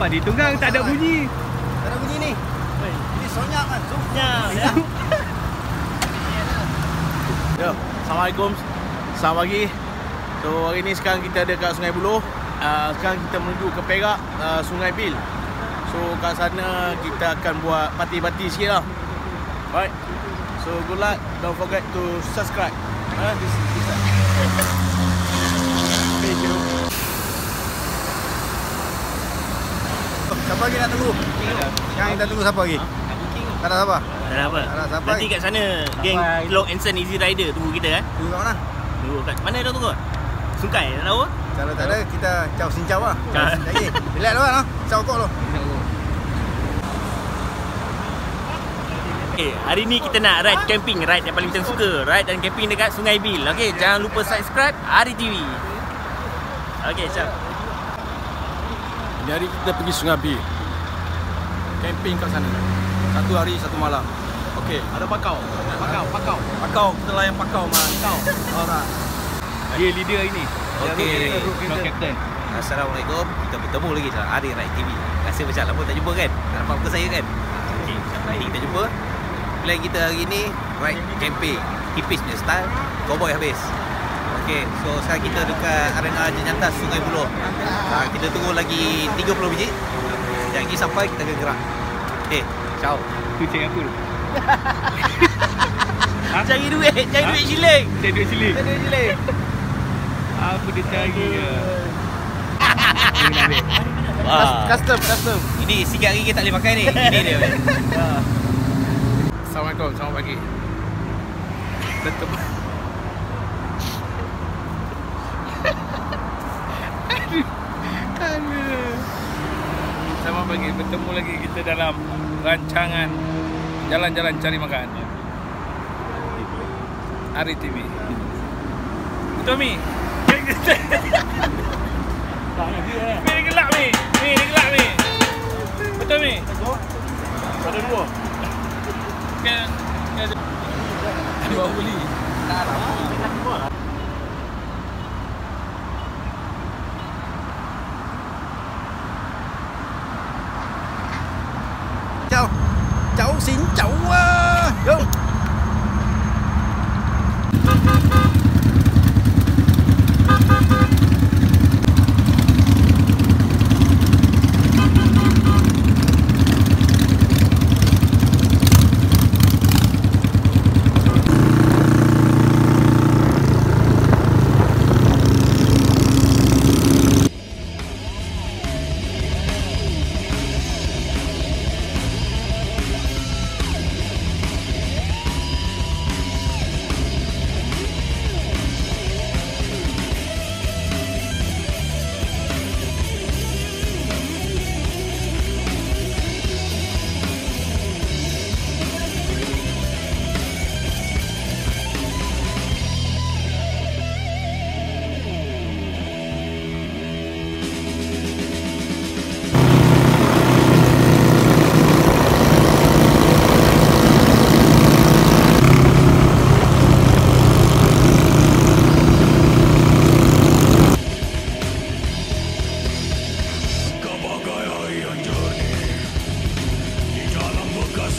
Apa dia tunggang tak ada bunyi? Tak ada bunyi ni. Ini sonyak kan. Ya, ya. Ya, Assalamualaikum. Selamat pagi. So hari ni sekarang kita ada kat Sungai Buloh. Uh, sekarang kita menuju ke Perak, uh, Sungai Bil. So kat sana kita akan buat parti-parti sikit lah. Right. So good luck. Don't forget to subscribe. Uh, this, this Thank you. Siapa lagi nak tunggu? Yang kita tunggu siapa lagi? Tak ada siapa? Tak ada apa. Tak ada siapa. Nanti kat sana geng Long Anson Easy Rider tunggu kita kan. Tunggu kat mana? Tunggu kat mana dah tunggu? Sungai tak tahu. Kalau tak ada, kita caw sincau lah. Caw. Lagi. Relax dulu lah. Caw kok lo. Okay, hari ni kita nak ride camping, ride yang paling macam suka. Ride dan camping dekat Sungai Bil. Okay, jangan lupa subscribe Hari TV. Okay, ciao. Ini hari kita pergi Sungai Bil. Camping kat sana. Satu hari, satu malam. Okey, ada pakau. Pakau, pakau. Pakau, kita layan pakau man. Pakau. Alright. Dia leader ini. Okey. Road captain. Assalamualaikum. Kita bertemu lagi dalam Hari Ride TV. Rasa macam lama tak jumpa kan? Tak nampak muka saya kan? Okey, hari ni kita jumpa. Plan kita hari ni ride camping. Hippies punya style, cowboy habis. Okey, so sekarang kita dekat arena Jenyantas Sungai Buloh. Ha, kita tunggu lagi 30 biji. Yang lagi sampai kita akan gerak. Okey, ciao. Tu cek apa tu? Cari duit, cari Ha? duit shilling. Cek duit sili. Cari duit shilling. Apa dia cari ya? Wah. Custom, custom. Ini sikit hari kita tak boleh makan ni. Ini dia. weh. Assalamualaikum, selamat pagi. Bertemu. Pagi, bertemu lagi kita dalam rancangan Jalan-jalan cari makan. Hari TV. Betul Mi? Mi ni gelap Mi. Mi ni gelap Mi. Betul Mi? Ada dua. Kan ada bawa beli. Chào. chậu quá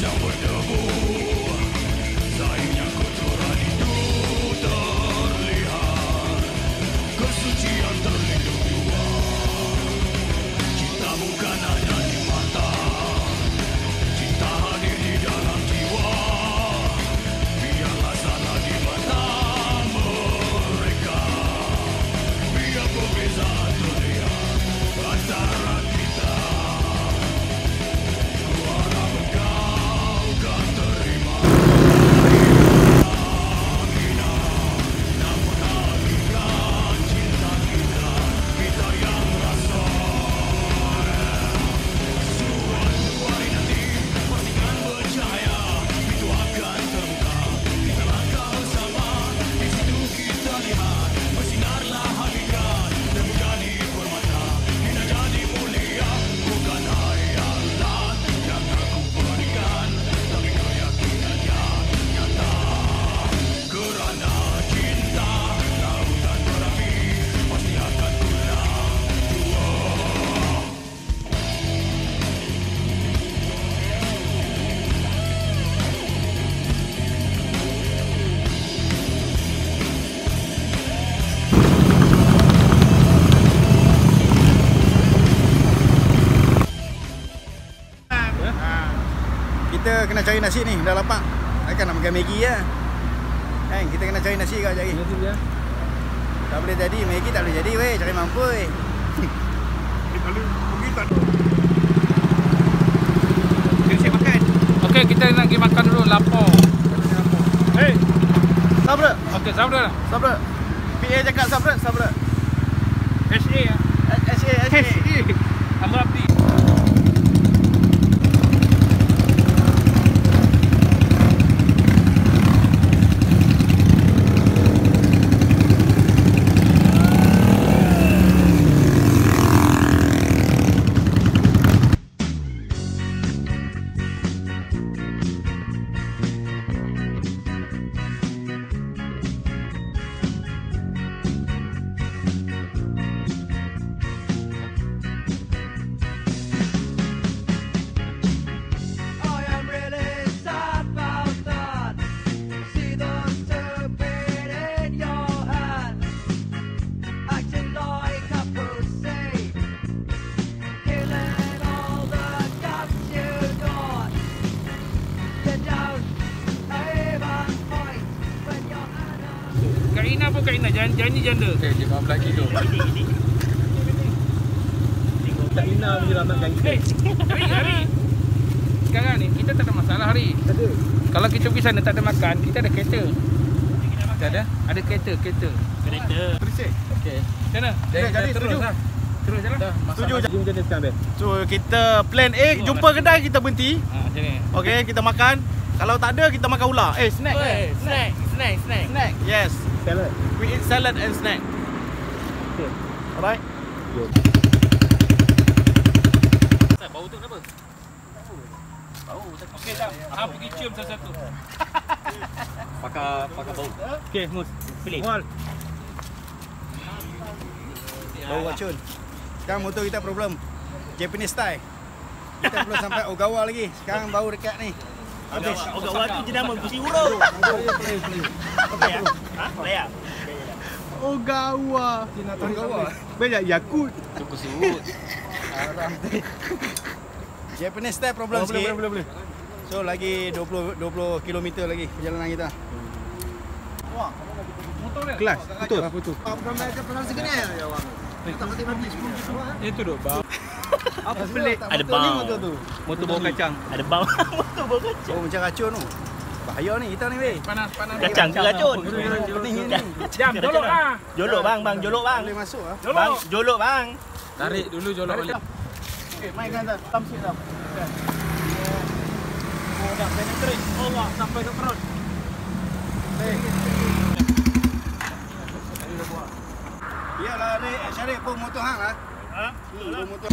so renewable. Cari nasi ni, dah lapar. Takkan nak makan Maggi lah. Kan, kita kena cari nasi kau cari. Tak boleh jadi, Maggi tak boleh jadi weh, cari mampu weh. Kita siap makan. Okey, kita nak pergi makan dulu lapar. Hey, sabar, Okey, sabar lah. sabar. PA cakap sabar. HA ah. SA, SA. Ambil api. I janji janda. Okay, dia 15 kilo. Tak Ina punya lah nak Hey, hari hari. Sekarang ni kita tak ada masalah hari. Ada. Kalau kita pergi sana tak ada makan, kita ada kereta. Tak ada? Ada kereta, kereta. Kereta. Okay. Macam mana? Jadi, jadi, setuju. lah. Terus jalan. Dah, Setuju. Jom macam ni sekarang, Ben. So kita plan A, jumpa kedai kita berhenti. Ha, macam ni. Okey, kita makan. Kalau tak ada kita makan ular. Eh, snack. Oi, snack, snack, snack. Snack. Yes. Salad. We eat salad and snack. Okay. Alright. Bau tu kenapa? Bau. Okey, jap. Ha pergi cium satu-satu. Pakar pakar bau. Okay, Mus. Pilih. Mual. Bau racun. Sekarang motor kita problem. Japanese style. Kita belum sampai Ogawa lagi. Sekarang bau dekat ni. Habis. Ogak waktu jenama kusi urut. Okey ya. Ha? Boleh ya? Ogawa. Ogawa. Banyak Yakut. Tu kusi urut. Japanese style problem Oh, sikit. boleh, boleh, boleh. So lagi 20 20 km lagi perjalanan kita. Kelas. Betul. Apa tu? Itu duk bau. Apa pelik? Ada bau. Motor bau kacang. Ada bau. Motor bau kacang. Oh macam racun tu. Bahaya ni kita ni weh. Panas, panas. Kacang ke racun? Pening ni. Jam, jolok ah. Jolok bang, bang, jolok bang. Boleh masuk ah. Bang, jolok bang. Tarik dulu jolok balik. Okey, mainkan dah. Tam sikit dah. Oh, dah penetrate. Allah sampai ke perut. Biarlah Rik, Syarif pun motor hang lah. Ha? Hmm, pun motor.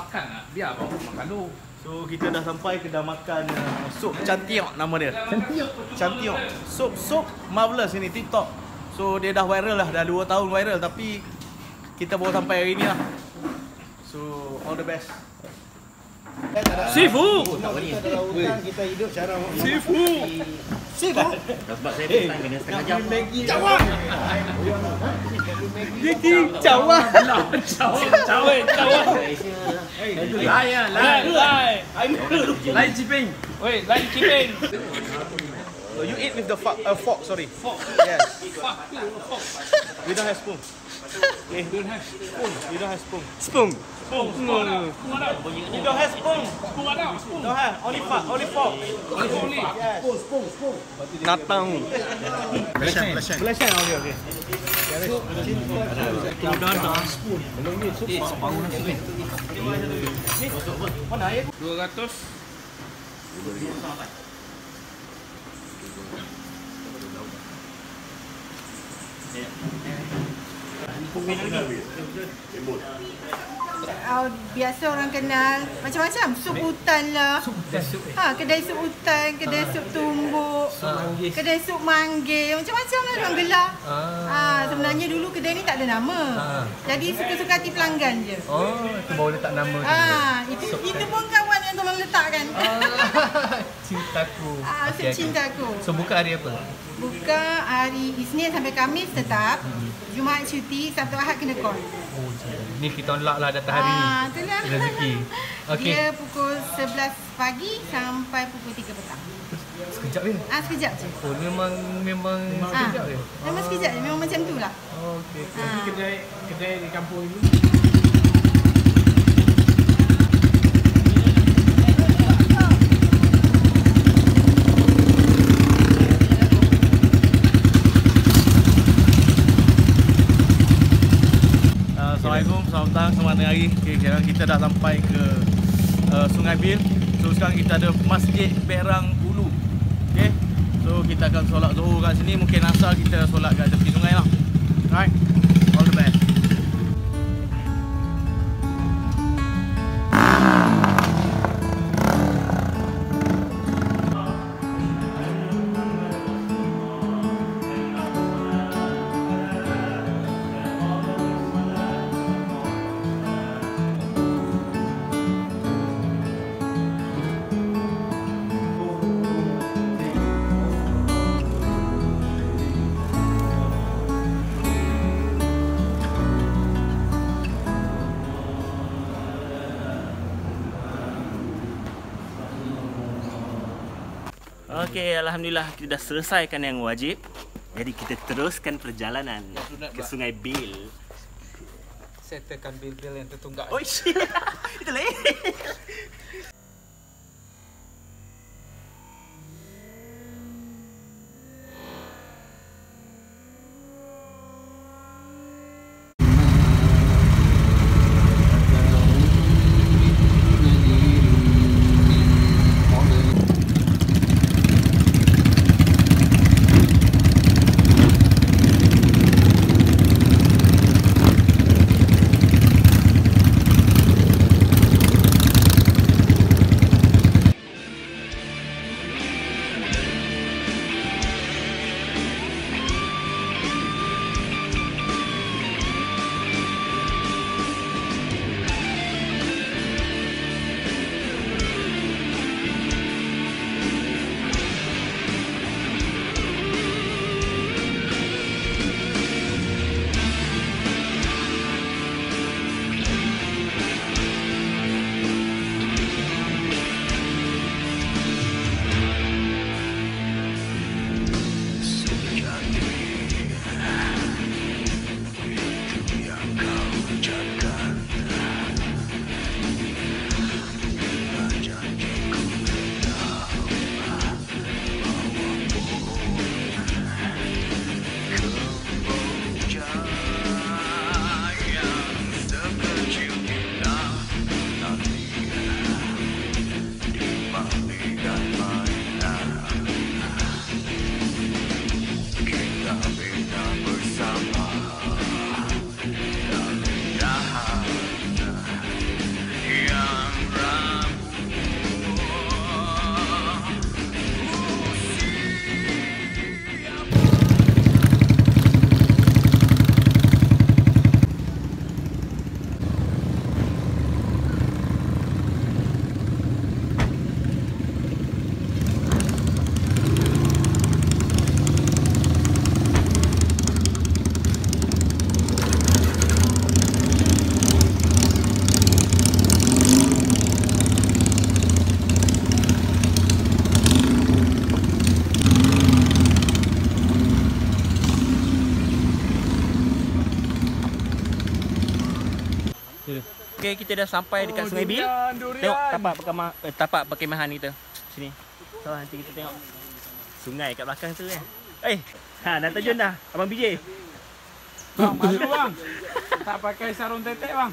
Makan lah. Biar abang makan dulu. So kita dah sampai kedai makan uh, sup cantiok nama dia. Cantiok. Cantiok. Sup sup marvelous ini TikTok. So dia dah viral lah dah 2 tahun viral tapi kita baru sampai hari ni lah. So all the best. Sifu. Kita hidup cara Sifu. Sebab saya time kena setengah jam. Cawan. Cawan. Cawan. Lai ah, lai. Lai. Lai Jiping. Wei, lai Jiping. You eat with the fork, uh, fork sorry. Fork. Yes. We don't have spoon. We don't have spoon. We don't have spoon. Spoon. Spoon. Spoon ada. Spoon ada. We don't have spoon. Spoon ada. Spoon. Don't have. Only fork. Only fork. Only. Natang. Belashan, belashan. Belashan. Okay, okay. Oh, biasa orang kenal macam-macam sup hutan lah. Ha, kedai sup hutan, kedai sup tumbuk, kedai sup manggil, macam-macam lah orang gelar. Ha, sebenarnya dulu kedai ni tak ada nama. Jadi suka-suka hati pelanggan je. Oh, tu baru letak nama tu. Ha, itu itu pun kawan yang tolong letakkan. Cintaku. Ah, sup cintaku. So buka hari apa? Buka hari Isnin sampai Kamis tetap. Jumaat cuti, Sabtu Ahad kena call. Oh, ni kita on lock lah data hari ni. Ah, itulah. Rezeki. Okey. Dia pukul 11 pagi sampai pukul 3 petang. Sekejap je. Ah, sekejap je. Oh, memang memang sekejap je. Memang sekejap je. Memang macam tu lah. Oh, okey. Ah. Kedai kedai di kampung ini. Uh, Assalamualaikum, selamat petang, selamat hari. Okay, sekarang kita dah sampai ke uh, Sungai Bil. So sekarang kita ada Masjid Berang Ulu. Okay. So kita akan solat Zuhur kat sini. Mungkin asal kita solat kat tepi sungai lah. Alright. Okey, alhamdulillah kita dah selesaikan yang wajib. Jadi kita teruskan perjalanan ke Sungai Bil. Settlekan bil-bil yang tertunggak. Oh shit. Itu lain. Okay, kita dah sampai dekat Sungai Bil. Tengok tapak perkemahan, eh, tapak perkemahan kita. Sini. So, nanti kita tengok sungai kat belakang tu kan. Eh, ha, dah terjun dah. Abang BJ. Bang, malu bang. Tak pakai sarung tetek bang.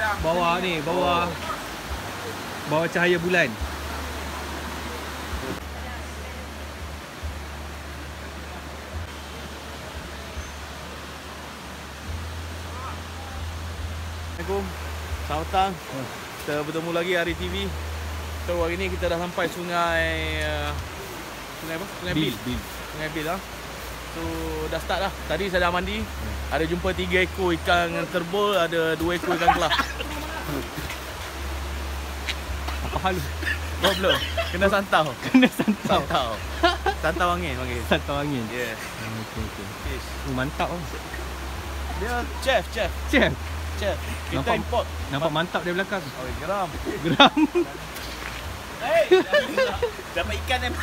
Bawah ni, bawah Bawah cahaya bulan Assalamualaikum. Selamat petang. Kita bertemu lagi hari TV. So hari ni kita dah sampai sungai uh, sungai apa? Sungai Bil. Bil Sungai Bil lah. So dah start dah. Tadi saya dah mandi. Ada jumpa tiga ekor ikan terbol, ada dua ekor ikan kelah. Apa hal belum. Kena santau. Kena santau Santau. Santau angin panggil. Santau angin Yeah. Okey, okey Fish. Oh, mantap oh. Dia chef, chef, Chef, chef. Kita Nampak- import. nampak mantap dari belakang Oh, geram. Geram Hey, Dapat ikan yang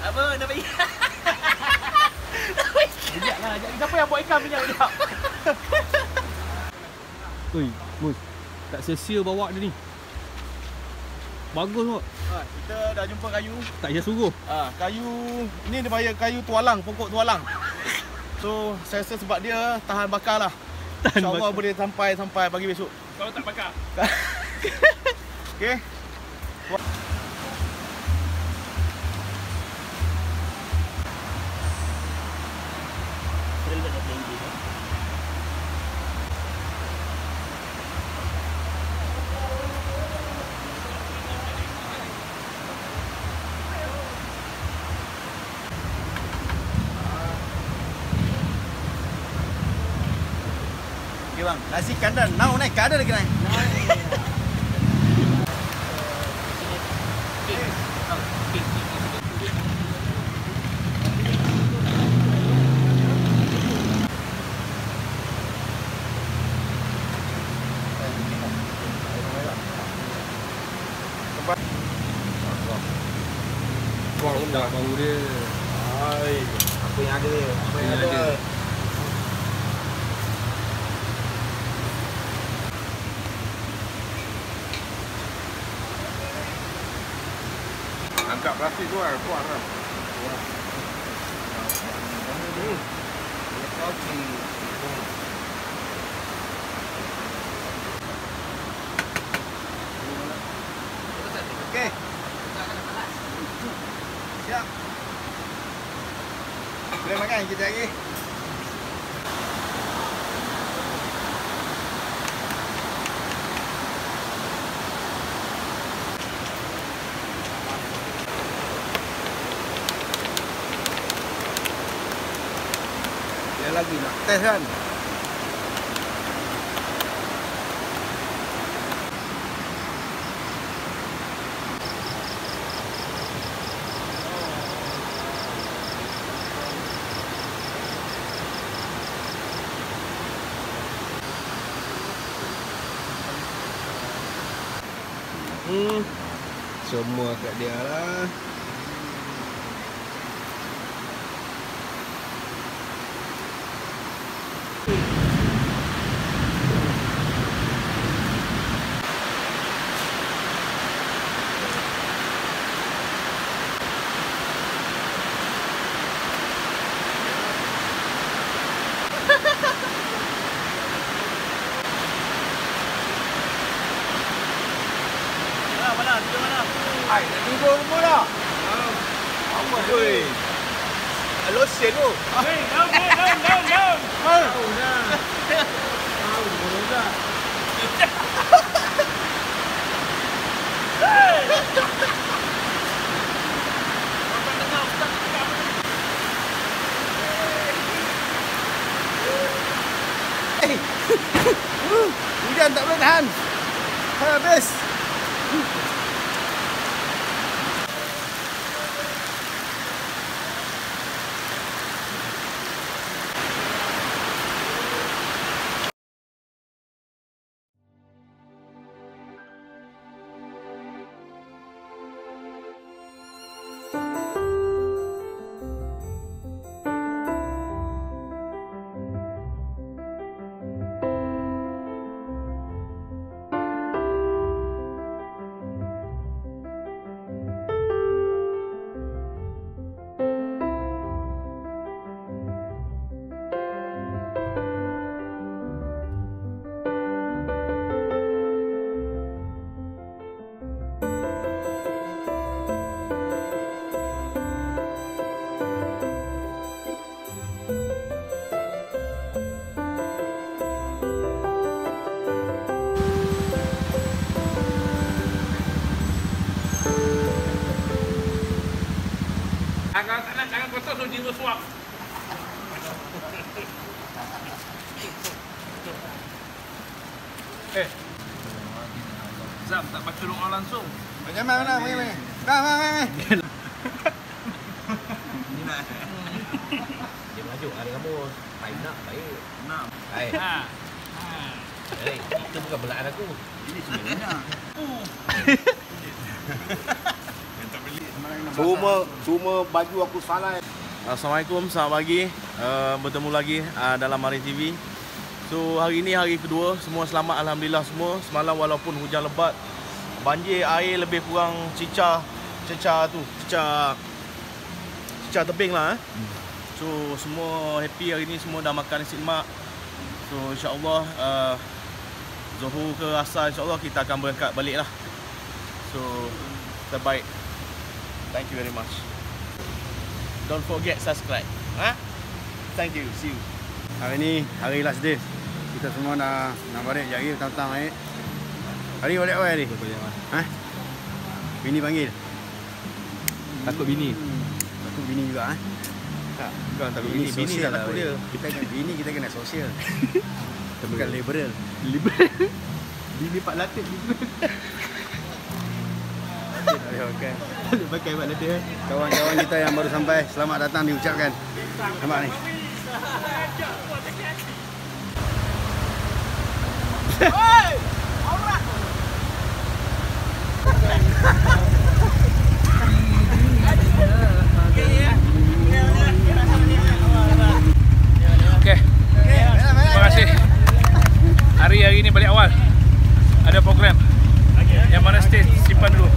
apa dapat ikan. Sekejap lah. Siapa yang buat ikan minyak sekejap? Ui, Mus Tak sia-sia bawa dia ni Bagus kok Ha, kita dah jumpa kayu. Tak payah suruh Ah, kayu ni dia bayar kayu tualang, pokok tualang. So, saya rasa sebab dia tahan bakar lah. Tahan InsyaAllah bakar. boleh sampai sampai pagi besok. Kalau tak bakar. Okey. Okey bang, nasi kandar now naik kada lagi naik. Wah, dah bau dia Hai, apa yang ada? Apa yang ada? Angkat plastik tu lah, kuat lah. Okey. Siap. Makan kita lagi. Dia lagi nak test kan? Hmm. Semua kat dia lah. Hujan tak boleh tahan. Habis. Semua semua baju aku salah. Assalamualaikum, selamat pagi. Uh, bertemu lagi uh, dalam Hari TV. So hari ini hari kedua, semua selamat alhamdulillah semua. Semalam walaupun hujan lebat, banjir air lebih kurang cicah cecah tu, cecah cecah tebing lah eh. So semua happy hari ni semua dah makan nasi lemak. So insya-Allah uh, Zuhur ke asar insya-Allah kita akan berangkat balik lah. So terbaik. Thank you very much. Don't forget subscribe. Ha? Thank you. See you. Hari ni hari last day. Kita semua nak nak balik jari petang-petang eh. Hari balik awal hari. Ha? Bini panggil. Takut bini. Takut bini juga ah. Tak, bukan takut Bini, bini. Bini sosial tak takut lah, dia. Kita kena bini kita kena sosial. Bukan liberal. Bini Pak Latif gitu. Okay. Pakai Pak Latif eh. Kawan-kawan kita yang baru sampai, selamat datang diucapkan. Nampak ni. Okey. Hari-hari ini balik awal. Ada program. Yang mana stay simpan dulu.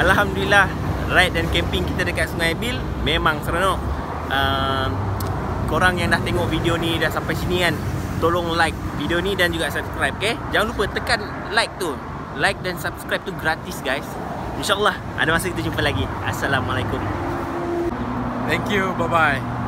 Alhamdulillah ride dan camping kita dekat Sungai Bil memang seronok. Uh, korang yang dah tengok video ni dah sampai sini kan, tolong like video ni dan juga subscribe, okay? Jangan lupa tekan like tu. Like dan subscribe tu gratis guys. InsyaAllah ada masa kita jumpa lagi. Assalamualaikum. Thank you. Bye bye.